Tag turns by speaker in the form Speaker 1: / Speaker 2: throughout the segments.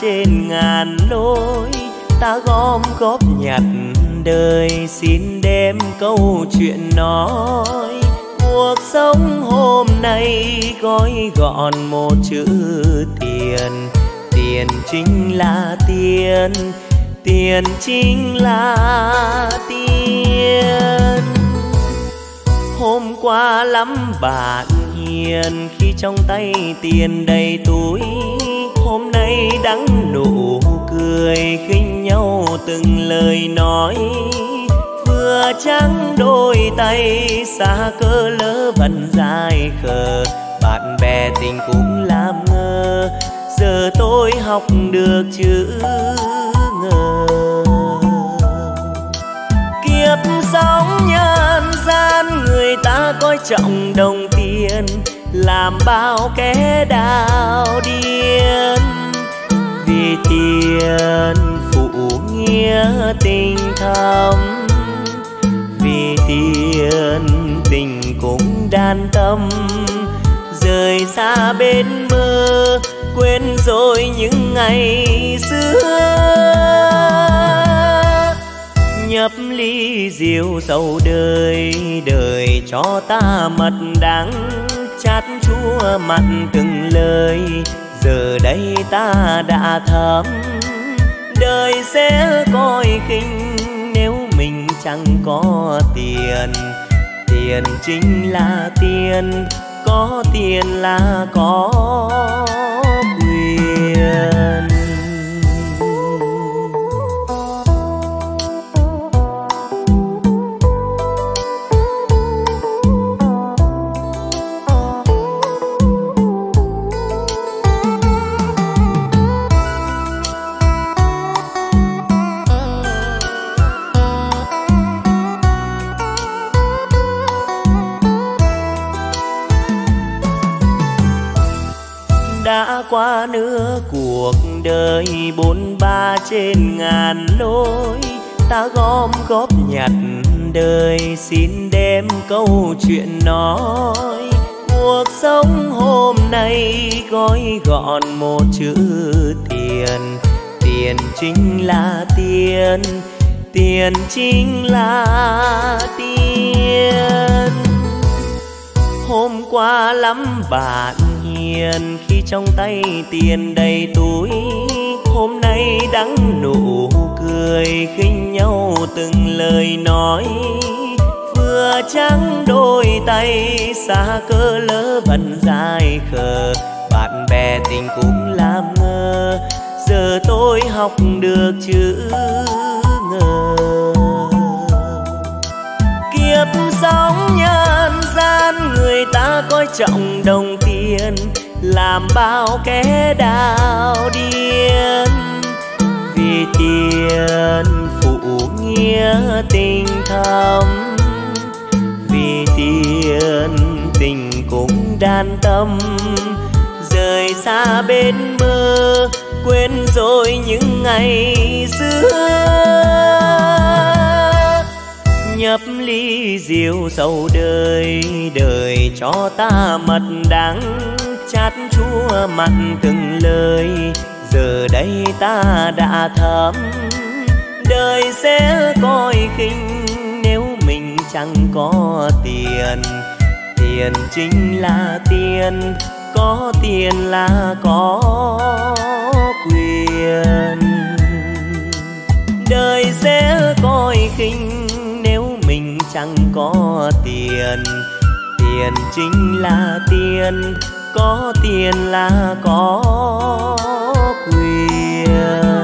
Speaker 1: trên ngàn lối, ta gom góp nhặt đời, xin đem câu chuyện nói. Cuộc sống hôm nay gói gọn một chữ tiền tiền chính là tiền tiền chính là tiền. Hôm qua lắm bạn hiền, khi trong tay tiền đầy túi hôm đắng nụ cười khinh nhau từng lời nói. Vừa trắng đôi tay xa cơ lỡ vẫn dài khờ, bạn bè tình cũng làm ngơ. Giờ tôi học được chữ ngờ. Kiếp sống nhân gian, người ta coi trọng đồng tiền, làm bao kẻ đào điên vì tiền phụ nghĩa tình thâm, vì tiền tình cũng đan tâm rời xa bên mơ quên rồi những ngày xưa. Nhấp ly rượu sầu đời đời cho ta mật đắng chát chua mặn từng lời giờ đây ta đã thấm. Đời sẽ coi khinh nếu mình chẳng có tiền. Tiền chính là tiền, có tiền là có quyền. Đời bốn ba trên ngàn lối. Ta gom góp nhặt đời, xin đem câu chuyện nói. Cuộc sống hôm nay gói gọn một chữ tiền. Tiền chính là tiền tiền chính là tiền. Hôm qua lắm bạn hiền khi trong tay tiền đầy túi. Hôm nay đắng nụ cười khinh nhau từng lời nói. Vừa trắng đôi tay xa cơ lỡ vẫn dài khờ. Bạn bè tình cũng làm ngơ, giờ tôi học được chữ ngờ. Kiếp sóng nhân gian người ta coi trọng đồng tiền, làm bao kẻ đau điên. Vì tiền phụ nghĩa tình thầm vì tiền tình cũng đan tâm. Rời xa bên mơ, quên rồi những ngày xưa nhấp ly rượu sầu đời đời cho ta mật đắng chát chua mặn từng lời. Giờ đây ta đã thấm, đời sẽ coi khinh, nếu mình chẳng có tiền. Tiền chính là tiền, có tiền là có. Có tiền tiền chính là tiền có tiền là có quyền.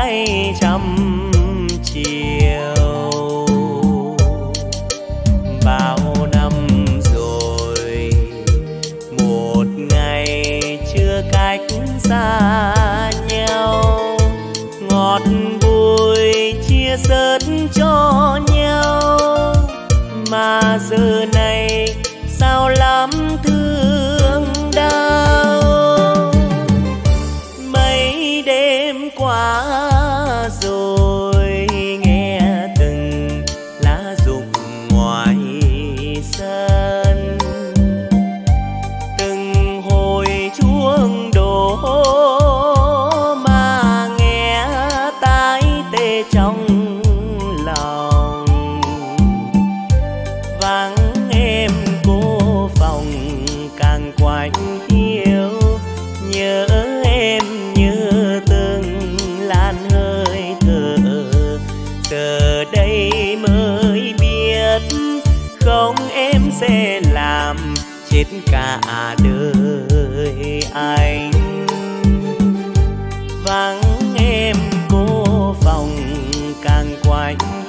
Speaker 1: cay trăm chiều. Bao năm rồi, một ngày chưa cách xa nhau. Ngọt vui chia sớt cho nhau. Mà giờ
Speaker 2: này càng quanh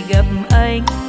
Speaker 2: gặp anh.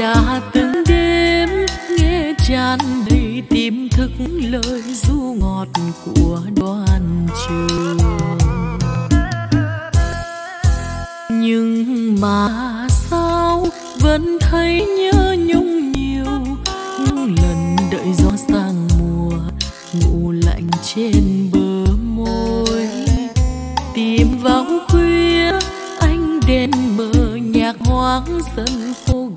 Speaker 2: đã từng đêm nghe tràn đầy tim thức lời du ngọt của đoàn trường. Nhưng mà sao vẫn thấy nhớ nhung nhiều, những lần đợi gió sang mùa, ngủ lạnh trên bờ môi. Tìm vắng khuya, anh đến mơ nhạc hoang sân phố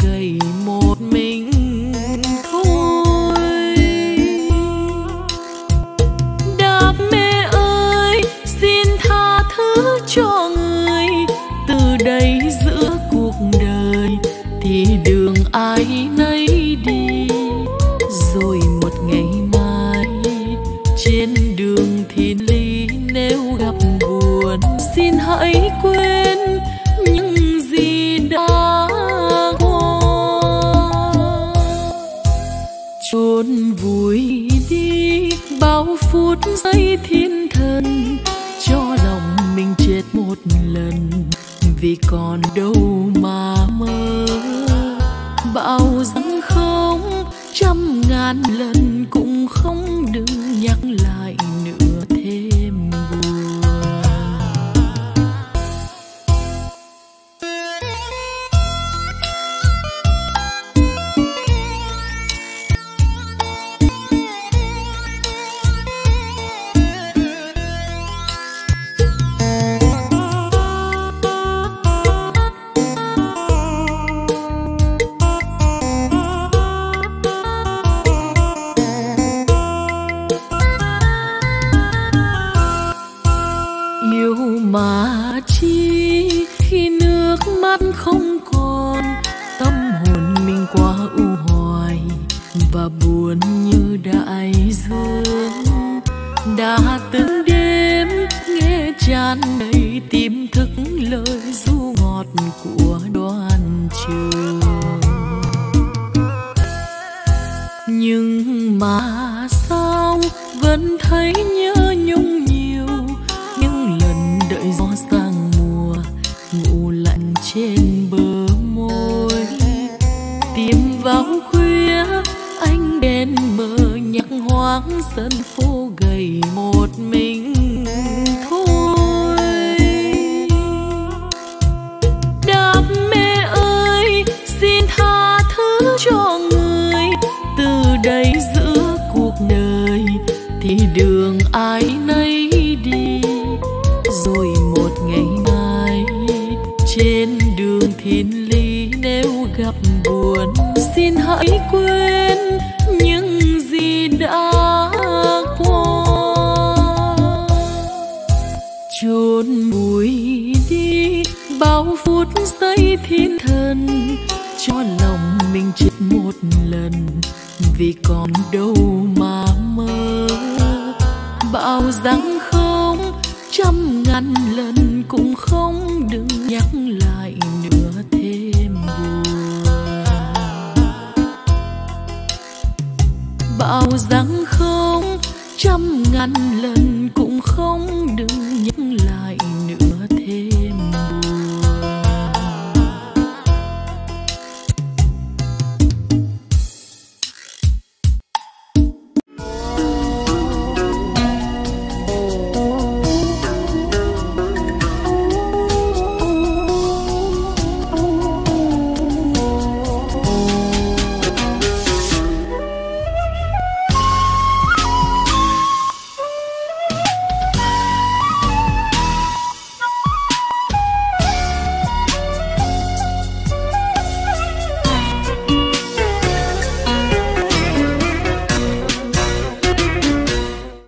Speaker 2: vì còn đâu mà mơ. Bao rắn không trăm ngàn lần. Và buồn như đại dương. Đã từng đêm nghe tràn đầy tim thức lời du ngọt của đoàn trường. Nhưng mà sao vẫn thấy nhớ nhung nhiều? Những lần đợi gió sang mùa, ngủ lạnh trên vắng sân phố gầy một mình thôi. Đáp mẹ ơi, xin tha thứ cho người. Từ đây giữa cuộc đời thì đường ai phút thiên thần, cho lòng mình chết một lần. Vì còn đâu mà mơ bao rằng không, trăm ngàn lần cũng không đừng nhắc lại nữa thêm buồn. Bao rằng không, trăm ngàn lần cũng không đừng nhắc lại